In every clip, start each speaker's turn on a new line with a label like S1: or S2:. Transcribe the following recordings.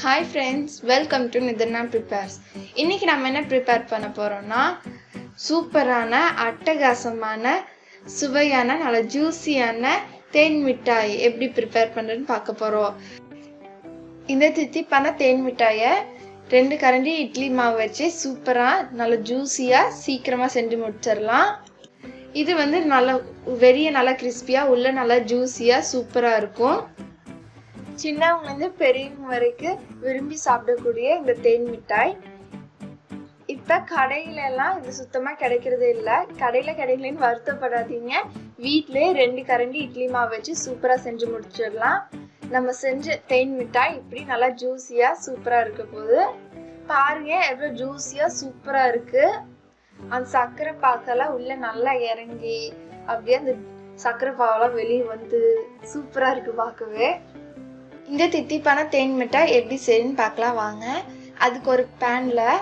S1: Hi friends welcome to Nidharna prepares இன்றைக்கி நம்ம என்ன ப்ரிப்பேர் பண்ண போகிறோம்னா சூப்பரான அட்டகாசமான சுவையான நல்ல ஜூஸியான தேன் மிட்டாய் எப்படி ப்ரிப்பேர் பண்ணுறதுன்னு பார்க்க போகிறோம் இந்த தித்திப்பான தேன் மிட்டாயை ரெண்டு கரண்டி இட்லி மாவு வச்சு சூப்பராக நல்ல ஜூஸியாக சீக்கிரமாக செஞ்சு முடிச்சிடலாம். இது வந்து நல்ல வெறிய நல்லா கிறிஸ்பியாக உள்ள நல்லா ஜூஸியாக சூப்பராக இருக்கும். சின்னவங்கலேருந்து பெரியவங்க வரைக்கும் விரும்பி சாப்பிடக்கூடிய இந்த தேன் மிட்டாய். இப்போ கடையிலலாம் இது சுத்தமாக கிடைக்கிறதே இல்லை. கடையில் கிடைக்கலன்னு வருத்தப்படாதீங்க. வீட்டிலே ரெண்டு கரண்டி இட்லி மாவு வச்சு சூப்பராக செஞ்சு முடிச்சிடலாம். நம்ம செஞ்ச தேன் மிட்டாய் இப்படி நல்லா ஜூஸியாக சூப்பராக இருக்க போகுது. பாருங்க எவ்வளோ ஜூஸியாக சூப்பராக இருக்குது அந்த சர்க்கரை பாக்கெல்லாம் உள்ளே நல்லா இறங்கி அப்படியே அந்த சர்க்கரை பாவெல்லாம் வெளியே வந்து சூப்பராக இருக்குது பார்க்கவே. இந்த தித்திப்பான தேன் மிட்டாய் எப்படி செய்யுன்னு பார்க்கலாம் வாங்க. அதுக்கு ஒரு பேனில்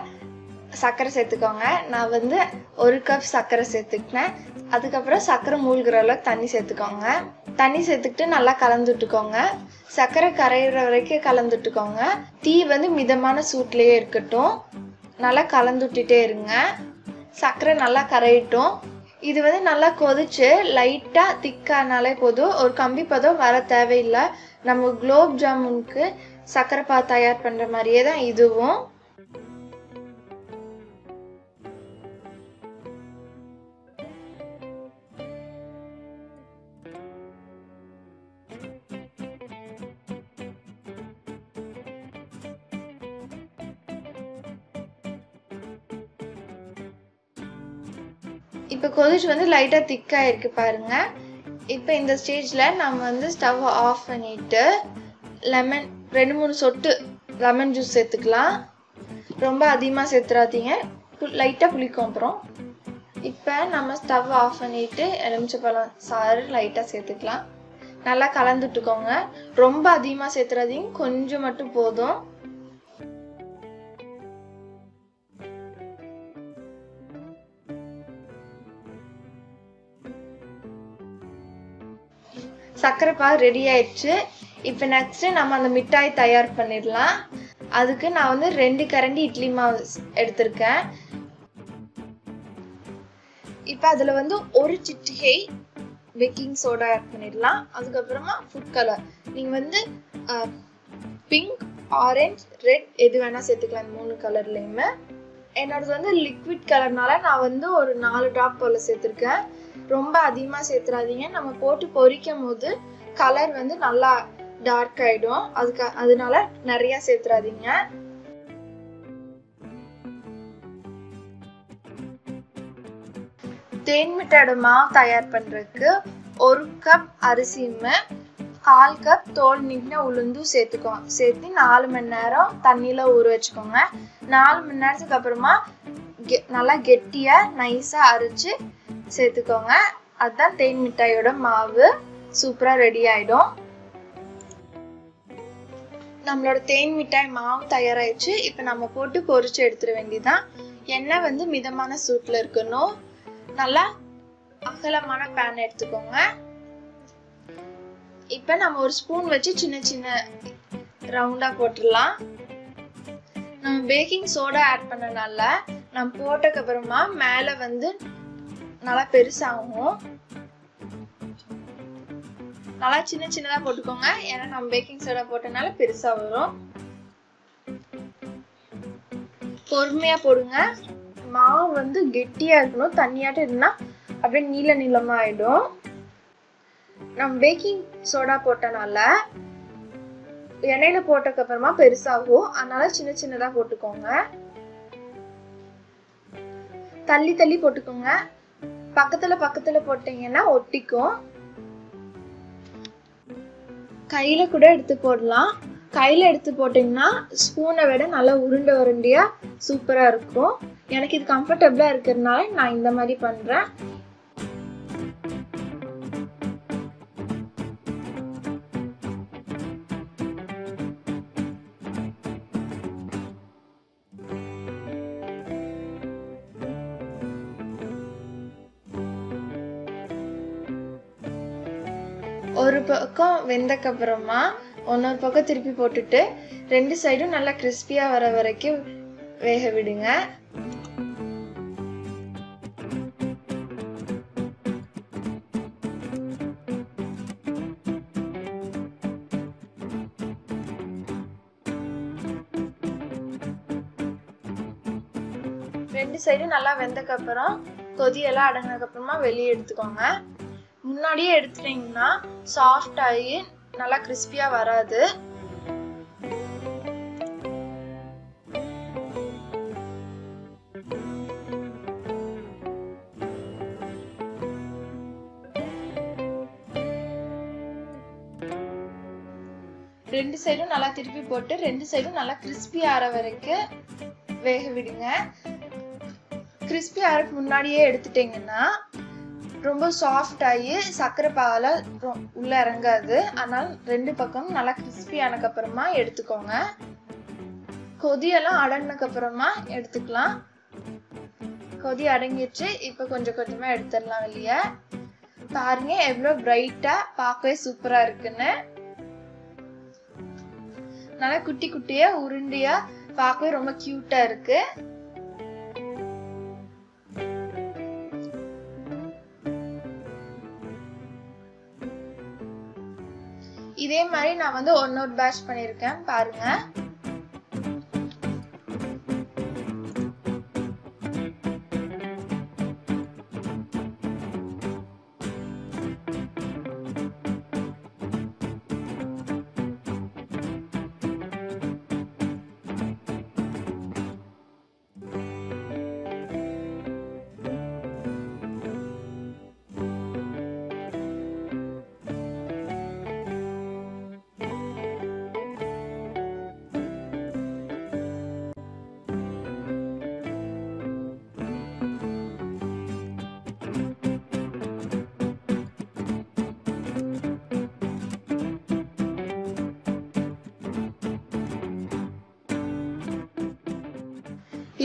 S1: சர்க்கரை சேர்த்துக்கோங்க. நான் வந்து ஒரு கப் சர்க்கரை சேர்த்துக்கினேன் அதுக்கப்புறம் சர்க்கரை மூழ்கிற அளவுக்கு தண்ணி சேர்த்துக்கோங்க. தண்ணி சேர்த்துக்கிட்டு நல்லா கலந்துட்டுக்கோங்க சர்க்கரை கரையிற வரைக்கும் கலந்துட்டுக்கோங்க தீ வந்து மிதமான சூட்லேயே இருக்கட்டும். நல்லா கலந்துட்டுட்டே இருங்க. சர்க்கரை நல்லா கரையட்டும். இது வந்து நல்லா கொதிச்சு லைட்டாக திக்கானாலே போதும். ஒரு கம்பி பதம் வர தேவையில்லை. நம்ம குலோப் ஜாமுனுக்கு சர்க்கரை பா தயார் பண்ணுற மாதிரியே தான் இதுவும். இப்போ கொதிச்சு வந்து லைட்டாக திக்காக இருக்கு பாருங்க. இப்போ இந்த ஸ்டேஜில் நம்ம வந்து ஸ்டவ்வை ஆஃப் பண்ணிட்டு லெமன் ரெண்டு மூணு சொட்டு லெமன் ஜூஸ் சேர்த்துக்கலாம். ரொம்ப அதிகமாக சேர்த்துறாதீங்க. லைட்டாக புளிக்கும் அப்புறம். இப்போ நம்ம ஸ்டவ் ஆஃப் பண்ணிட்டு எலுமிச்சப்பழம் சாறு லைட்டாக சேர்த்துக்கலாம். நல்லா கலந்துட்டுக்கோங்க. ரொம்ப அதிகமாக சேர்த்துறாதீங்க. கொஞ்சம் மட்டும் போதும். சர்க்கரை பாகு ரெடி ஆயிடுச்சு. இப்போ நெக்ஸ்ட்டு நம்ம அந்த மிட்டாய் தயார் பண்ணிடலாம். அதுக்கு நான் வந்து ரெண்டு கரண்டி இட்லி மாவு எடுத்திருக்கேன். இப்போ அதில் வந்து ஒரு சிட்டிகை பேக்கிங் சோடா ஆட் பண்ணிடலாம். அதுக்கப்புறமா ஃபுட் கலர் நீங்கள் வந்து பிங்க் ஆரஞ்ச் ரெட் எது வேணால் சேர்த்துக்கலாம் இந்த மூணு கலர்லேயுமே என்னோடது வந்து லிக்விட் கலர்னால நான் வந்து ஒரு நாலு ட்ராப் போல் சேர்த்துருக்கேன். ரொம்ப அதிகமாக சேர்த்துறாதீங்க. நம்ம போட்டு பொரிக்கும் போது கலர் வந்து நல்லா டார்க் ஆகிடும் அதுக்கு அதனால நிறையா சேர்த்துறாதீங்க. தேன் மிட்டாயோட மாவு தயார் பண்ணுறதுக்கு ஒரு கப் அரிசியுமே கால் கப் தோல் நீக்கின உளுந்தும் சேர்த்துக்கோ சேர்த்து நாலு மணி நேரம் தண்ணியில் ஊற வச்சுக்கோங்க. நாலு மணி நேரத்துக்கு அப்புறமா கெ நல்லா கெட்டியாக நைஸாக அரைச்சி சேர்த்துக்கோங்க. அதுதான் தேன் மிட்டாயோட மாவு. சூப்பராக ரெடி ஆகிடும் நம்மளோட தேன் மிட்டாய் மாவு தயாராகிடுச்சு இப்போ நம்ம போட்டு பொறிச்சு எடுத்துட வேண்டியதான் எண்ணெய் வந்து மிதமான சூட்டில் இருக்கணும். நல்லா அகலமான பேன் எடுத்துக்கோங்க. இப்போ நம்ம ஒரு ஸ்பூன் வச்சு சின்ன சின்ன ரவுண்டாக போட்டுடலாம். நம்ம பேக்கிங் சோடா ஆட் பண்ணனால நம்ம போட்டதுக்கப்புறமா மேலே வந்து நல்லா பெருசாகும். நல்லா சின்ன சின்னதாக போட்டுக்கோங்க. ஏன்னா நம்ம பேக்கிங் சோடா போட்டனால பெருசாக வரும். பொறுமையாக போடுங்க. மாவு வந்து கெட்டியாக இருக்கணும். தண்ணியாட்டம் இருந்தால் அப்படியே நீல நீளமாக ஆகிடும் நம்ம பேக்கிங் சோடா போட்டனால எண்ணெயில போட்டதுக்கு அப்புறமா பெருசாகும். அதனால சின்ன சின்னதாக போட்டுக்கோங்க. தள்ளி தள்ளி போட்டுக்கோங்க. பக்கத்துல பக்கத்துல போட்டீங்கன்னா ஒட்டிக்கும். கையில கூட எடுத்து போடலாம். கையில எடுத்து போட்டீங்கன்னா ஸ்பூனை விட நல்லா உருண்டை உருண்டையாக சூப்பரா இருக்கும். எனக்கு இது கம்ஃபர்டபுளா இருக்கிறதுனால நான் இந்த மாதிரி பண்றேன். ஒரு பக்கம் வெந்தக்கப்புறமா இன்னொரு பக்கம் திருப்பி போட்டுட்டு ரெண்டு சைடும் நல்லா கிறிஸ்பியாக வர வரைக்கும் வேக விடுங்க. ரெண்டு சைடும் நல்லா வெந்தக்கப்புறம் கொதியெல்லாம் அடங்கினதுக்கப்புறமா வெளியே எடுத்துக்கோங்க. முன்னாடியே எடுத்துட்டீங்கன்னா சாஃப்ட் ஆகி நல்லா கிறிஸ்பியாக வராது. ரெண்டு சைடும் நல்லா திருப்பி போட்டு ரெண்டு சைடும் நல்லா கிறிஸ்பி ஆற வரைக்கும் வேக விடுங்க. கிறிஸ்பி ஆறக்கு முன்னாடியே எடுத்துட்டீங்கன்னா ரொம்ப சாஃப்ட் ஆகி சர்க்கரை பால உள்ளே இறங்காது. ஆனால் ரெண்டு பக்கமும் நல்லா கிறிஸ்பி ஆனக்கப்புறமா எடுத்துக்கோங்க. கொதியெல்லாம் அடங்கினக்கப்புறமா எடுத்துக்கலாம். கொதி அடங்கிடுச்சு இப்போ கொஞ்சம் கொஞ்சமாக எடுத்துடலாம் வெளியே பாருங்க எவ்வளோ பிரைட்டாக பார்க்கவே சூப்பராக இருக்குன்னு. நல்லா குட்டி குட்டியாக உருண்டியாக பார்க்கவே ரொம்ப க்யூட்டாக இருக்குது இதே மாதிரி நான் வந்து ஒன் அவுட் பேட்ச் பண்ணியிருக்கேன் பாருங்க.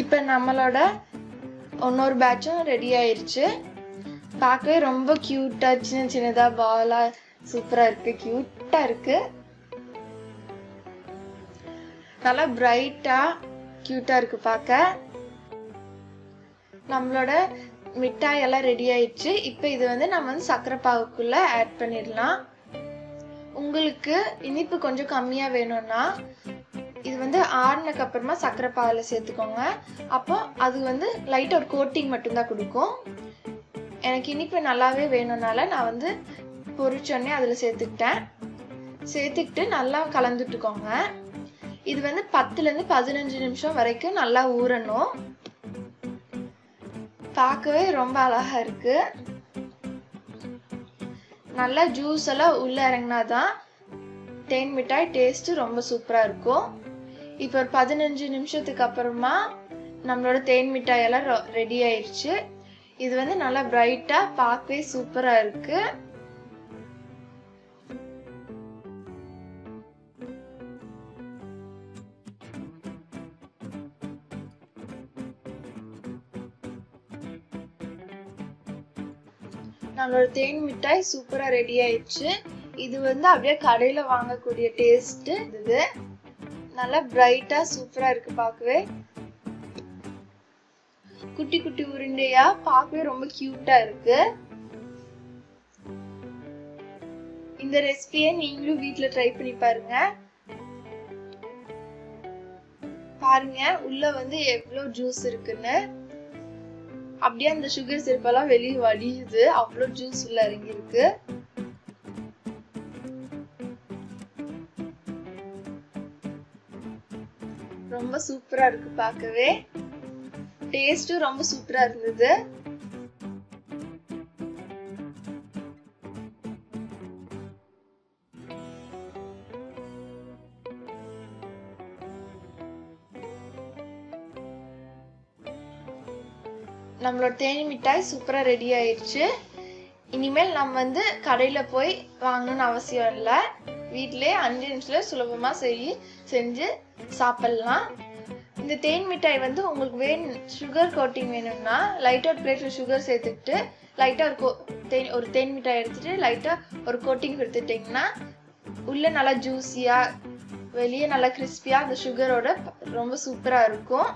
S1: இப்போ நம்மளோட இன்னொரு பேட்சும் ரெடி ஆயிடுச்சு பார்க்கவே ரொம்ப க்யூட்டாக சின்ன சின்னதாக பாலாக சூப்பராக இருக்குது க்யூட்டாக இருக்குது நல்லா பிரைட்டாக க்யூட்டாக இருக்குது பார்க்க. நம்மளோட மிட்டாய் எல்லாம் ரெடி ஆயிடுச்சு இப்போ இது வந்து நம்ம வந்து சர்க்கரை பாகுக்குள்ள ஆட் பண்ணிடலாம். உங்களுக்கு இனிப்பு கொஞ்சம் கம்மியாக வேணும்னா இது வந்து ஆறுனக்கு அப்புறமா சர்க்கரை பாலில் சேர்த்துக்கோங்க. அப்போ அது வந்து லைட்டாக ஒரு கோட்டிங் மட்டும்தான் கொடுக்கும். எனக்கு இனிப்பு நல்லாவே வேணும்னால நான் வந்து பொறிச்சோடனே அதில் சேர்த்துக்கிட்டேன். சேர்த்துக்கிட்டு நல்லா கலந்துட்டுக்கோங்க. இது வந்து பத்துலேருந்து பதினஞ்சு நிமிஷம் வரைக்கும் நல்லா ஊறணும். பார்க்கவே ரொம்ப அழகாக இருக்குது நல்லா ஜூஸ் எல்லாம் இறங்குனா தான் தேன் மிட்டாய் டேஸ்ட்டு ரொம்ப சூப்பராக இருக்கும். இப்போ ஒரு பதினஞ்சு நிமிஷத்துக்கு அப்புறமா நம்மளோட தேன் மிட்டாய் எல்லாம் ரெடி ஆயிடுச்சு இது வந்து நல்லா பிரைட்டா பார்க்கவே சூப்பரா இருக்கு. நம்மளோட தேன் மிட்டாய் சூப்பரா ரெடி ஆயிடுச்சு இது வந்து அப்படியே கடையில வாங்கக்கூடிய டேஸ்ட் இது. நல்லா பிரைட்டாக சூப்பராக இருக்கு பார்க்கவே. குட்டி குட்டி உருண்டையா பார்க்கவே ரொம்ப கியூட்டாக இருக்கு. இந்த ரெசிபியை நீங்களும் வீட்டில் ட்ரை பண்ணி பாருங்க. பாருங்க உள்ள வந்து எவ்வளோ ஜூஸ் இருக்குன்னு. அப்படியே அந்த சுகர் சிறப்பெல்லாம் வெளியே வடியுது. அவ்வளோ ஜூஸ் உள்ள இறங்கி ரொம்ப சூப்பரா இருக்கு பார்க்கவே. டேஸ்டும் ரொம்ப சூப்பரா இருந்தது. நம்மளோட தேனி மிட்டாய் சூப்பராக ரெடி ஆயிடுச்சு இனிமேல் நம்ம வந்து கடையில் போய் வாங்கணும்னு அவசியம் இல்லை. வீட்டிலே அஞ்சு நிமிஷத்தில் சுலபமாக செய் செஞ்சு சாப்பிட்லாம். இந்த தேன் மிட்டாய் வந்து உங்களுக்கு வேணும் சுகர் கோட்டிங் வேணும்னா லைட்டாக ஒரு பிளேட்டில் சுகர் சேர்த்துக்கிட்டு லைட்டாக ஒரு கோ தேன் ஒரு தேன் மிட்டாய் எடுத்துட்டு லைட்டாக ஒரு கோட்டிங் கொடுத்துட்டிங்கன்னா உள்ள நல்லா ஜூஸியாக வெளியே நல்லா கிறிஸ்பியாக அந்த சுகரோட ரொம்ப சூப்பராக இருக்கும்.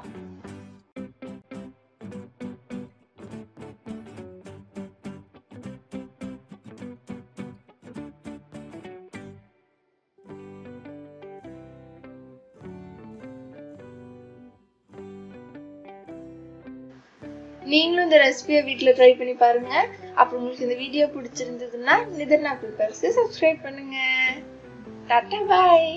S1: நீங்களும் இந்த ரெசிபியை வீட்டில் ட்ரை பண்ணி பாருங்கள் அப்புறம் உங்களுக்கு இந்த வீடியோ பிடிச்சிருந்ததுன்னா நிதர்னா ப்ரிப்பேர்ஸ்க்கு சப்ஸ்கிரைப் பண்ணுங்கள் டாட்டா பாய்